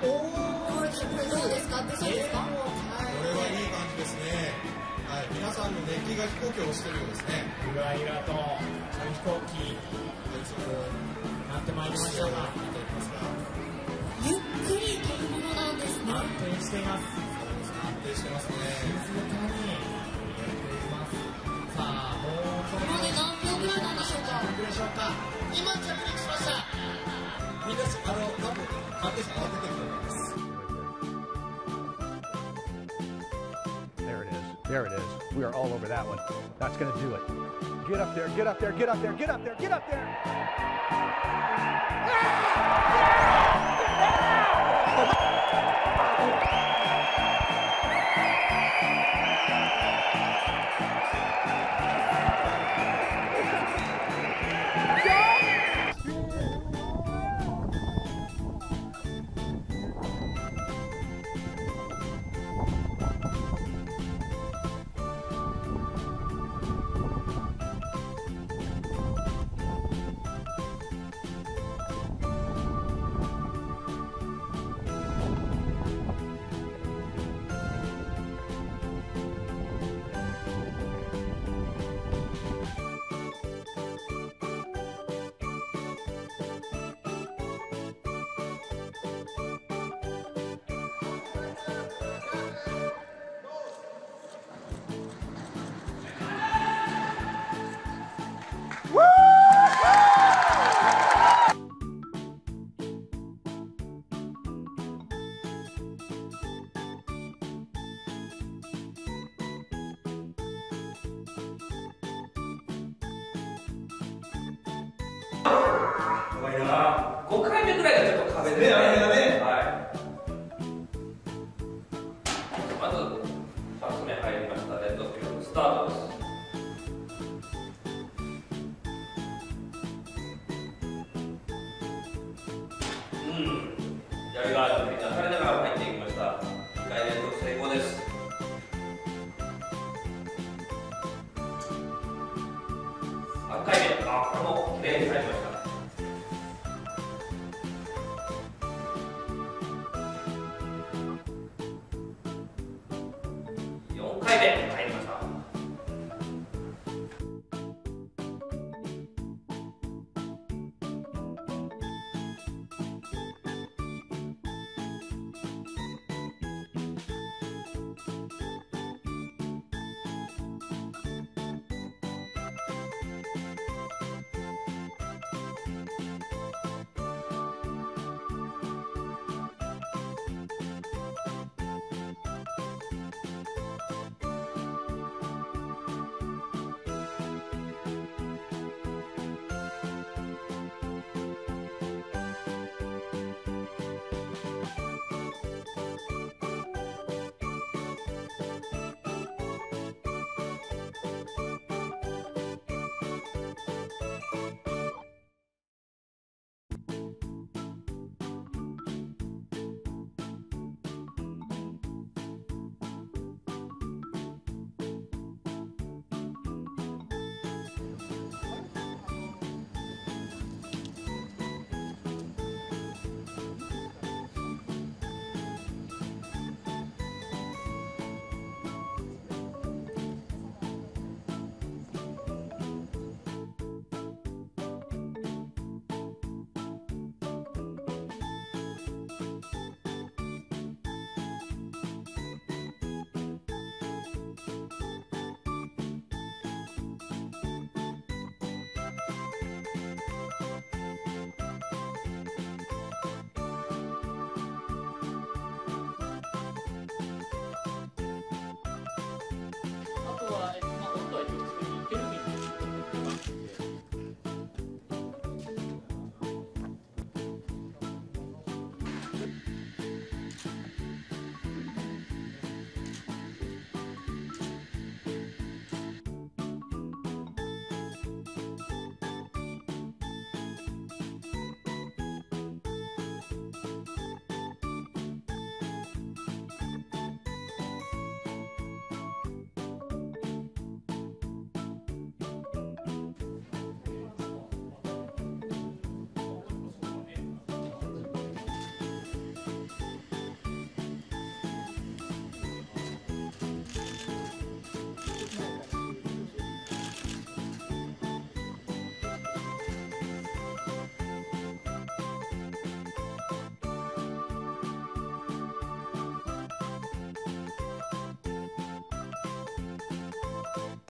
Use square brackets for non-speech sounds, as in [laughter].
おおこれどうですか？出そうですか？これはいい感じですね。はい皆さんの熱気が飛行機を押してるようですね。ゆらゆらと。紙飛行機なってまいりましたゆっくり飛ぶものなんですね。安定しています。安定してますね。静かにやっています。さあもうこれ何秒ぐらいなんでしょうか？どれでしょうか？今着陸しました。みんなあの多分安定して There it is. There it is. We are all over that one. That's going to do it. Get up there, get up there, get up there, get up there, get up there. 怖 [laughs] [laughs] いな5回目ぐらいがちょっと壁ですね。ねあれがね。はい。まず2つ目入りました。レッドスピードスタートです。うん。やりがある振り出されながら入っていきました。2回連続成功です。3回目。あこれもきれいに入りました